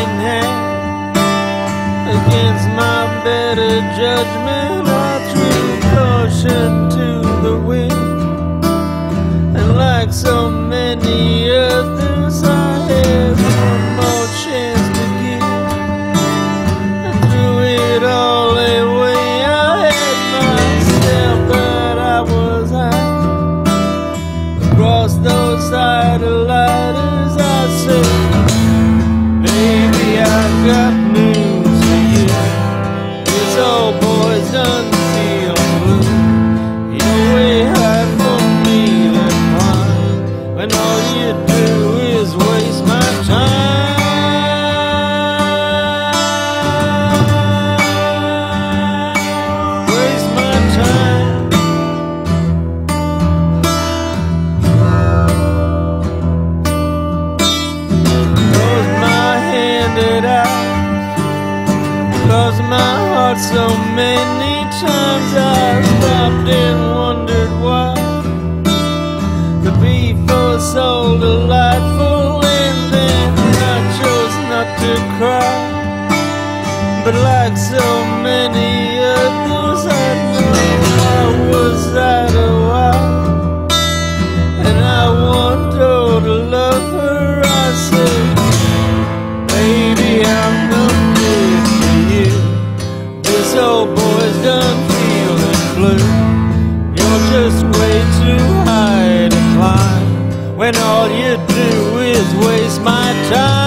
in hand against my better judgment. I threw caution to the wind. me Cause my heart so many times I stopped and wondered why. The be was so delightful And then I chose not to cry. But like so many others I knew I was out of when all you do is waste my time.